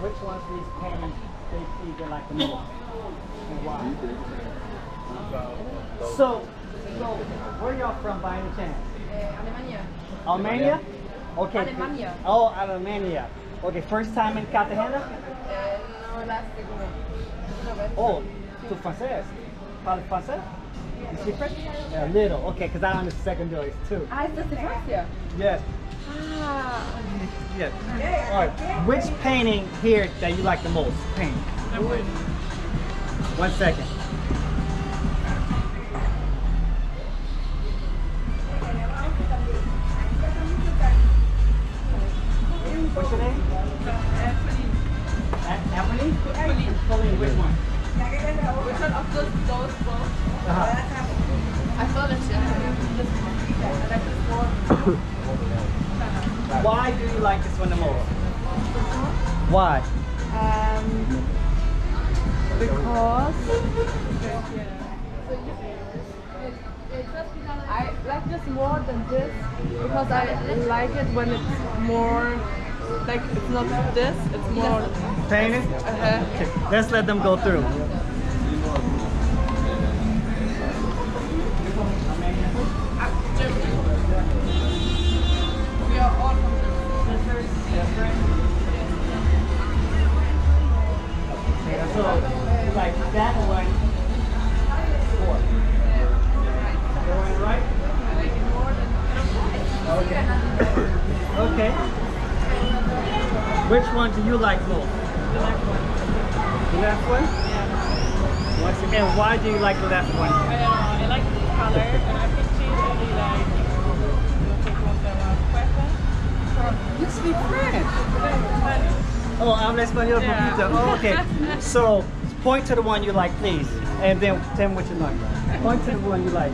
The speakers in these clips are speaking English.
which ones of these paintings they think they like the most and why? So, so where y'all from by any chance? Alemania. Armenia? Okay. Alemania. Oh, Alemania. Okay, first time in Cartagena? no, last second. Oh, tu? Parle français? You speak French? Yeah, a little. Okay, because I'm in secondary too. Ah, das die Francia? Yes. Ah. Yes. All right. Which painting here that you like the most? Paint. One second. What's your name? A- Emily? Pauline, which one? Which one of those, those both? Uh-huh. I saw that shit. This one. I like this one. Why do you like this one the most? Why? Um, because I like this more than this because I like it when it's more like it's not this, it's more. Painting? Uh, Okay, let's let them go through. So, like that one, four. Going right? Okay. okay. Which one do you like most? The left one. The left one? Yeah. Once again, why do you like the left one? I don't know, I like the color and I think she's really like no sé cómo se llama, fuerte. You speak French. Oh, habla español Yeah. poquito. Oh, okay. So, point to the one you like, please. And then tell me what you like. Point to the one you like.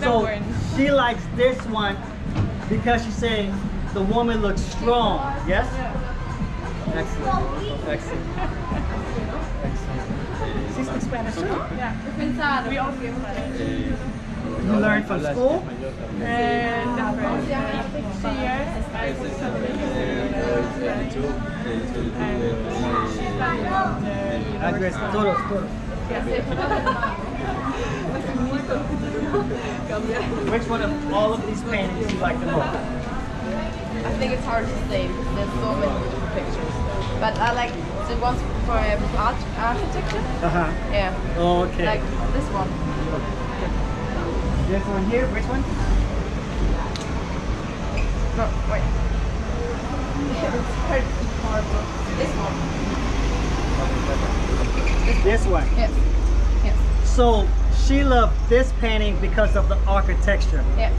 So, one. she likes this one because she said the woman looks strong. Yes? Excellent. Excellent. Excellent. She speaks Spanish too? Yeah. We all speak Spanish. You learned from school? And uh, different. Each year I go to and she's studying at the Andres, todos, todos. Which one of all of these paintings do you like the most? I think it's hard to say because there's so many beautiful pictures. But I like the ones for um, art architecture. Uh-huh. Yeah. Okay. Like this one. This one here, which one? No, wait. It's hard. horrible. This one. This one. Yes. Yes. So she loved this painting because of the architecture. Yeah.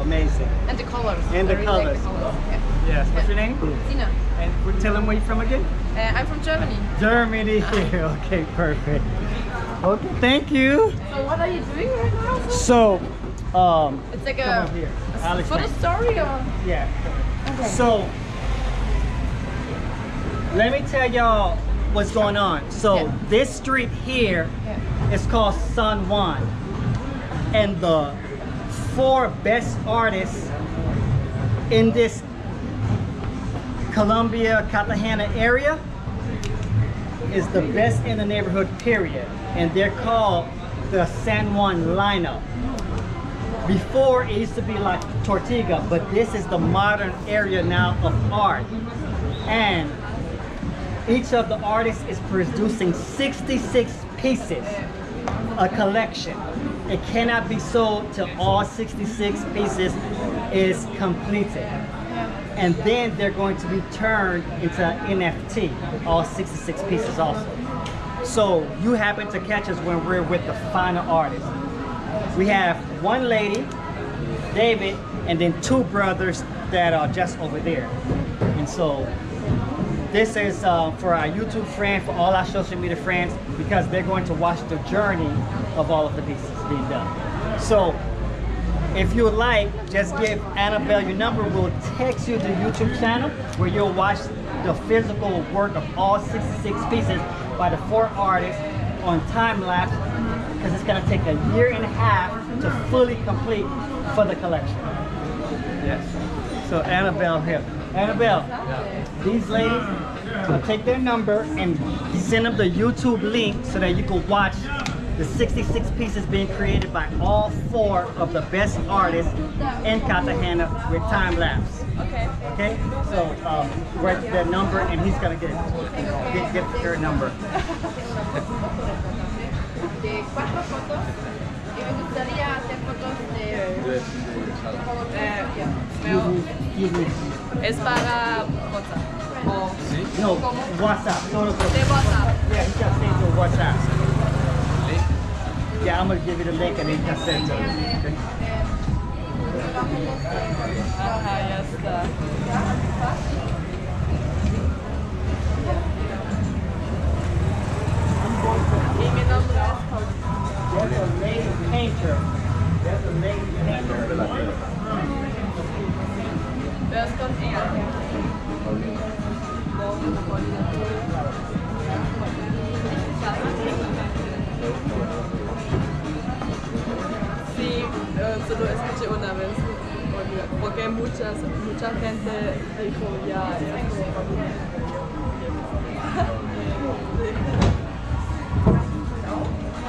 Amazing. And the colors. And the really like colours. Yeah. Yes. What's your name? Sina. And we're telling where you're from again? Uh, I'm from Germany. Germany. Okay, perfect. Okay, thank you. So what are you doing right now? So, um, It's like a, here. a photo story or? Yeah. Okay. So, let me tell y'all what's going on. So, Yeah. this street here Yeah. is called San Juan. And the four best artists in this Colombia, Cartagena area is the best in the neighborhood, period. And they're called the San Juan lineup. Before it used to be like Tortiga, but this is the modern area now of art. And each of the artists is producing 66 pieces, a collection. It cannot be sold till all 66 pieces is completed. And then they're going to be turned into NFT, all 66 pieces also. So you happen to catch us when we're with the final artist. We have one lady, David, and then two brothers that are just over there. And so this is uh, for our YouTube friends, for all our social media friends, because they're going to watch the journey of all of the pieces being done. So if you would like, just give Annabelle your number. We'll text you the YouTube channel where you'll watch the physical work of all 66 pieces by the four artists on time lapse because it's going to take a year and a half to fully complete for the collection. Yes. So Annabelle here. Annabelle, these ladies will take their number and send them the YouTube link so that you can watch the 66 pieces being created by all four of the best artists in Cartagena with time lapse. Okay. Okay, so um, write their number and he's gonna get get, get her number. Gustaría hacer fotos de. Eh, me. es para WhatsApp. O No, WhatsApp. Solo for, De WhatsApp. yeah, he just sent to WhatsApp. Yeah, I'm gonna give you the link and then you can send to him. Okay? Ajá, ya está. Y mi nombre es Paulina. There's a lady painter. There's a lady painter. Ist con ella? Sí, solo escuché una vez. Porque muchas, mucha gente dijo ya. ya.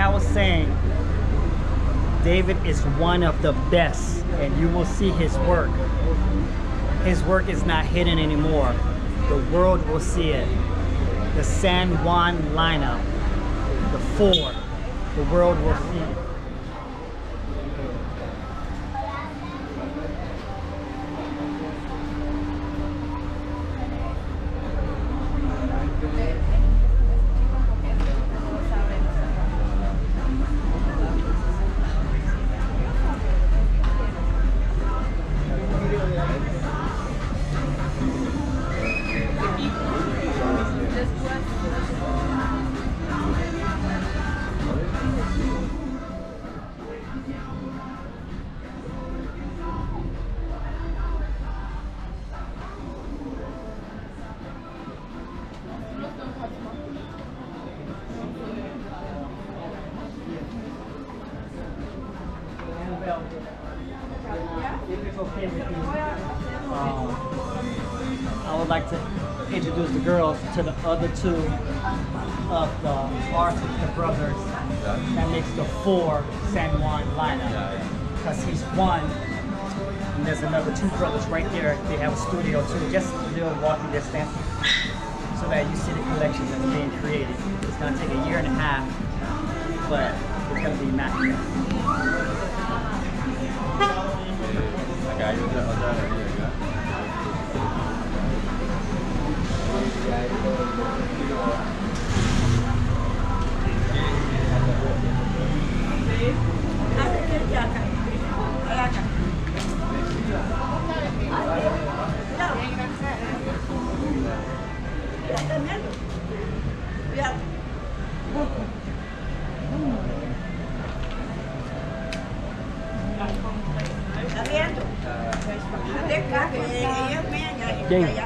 I was saying, David is one of the best, and you will see his work. His work is not hidden anymore. The world will see it. The San Juan lineup, the four, the world will see it. Annabelle, if it's okay with you, introduce the girls to the other two of the artists, the brothers, that makes the four San Juan lineup. Because he's one, and there's another two brothers right there. They have a studio too, just a little walking distance, so that you see the collection that's being created. It's gonna take a year and a half, but it's gonna be immaculate. King.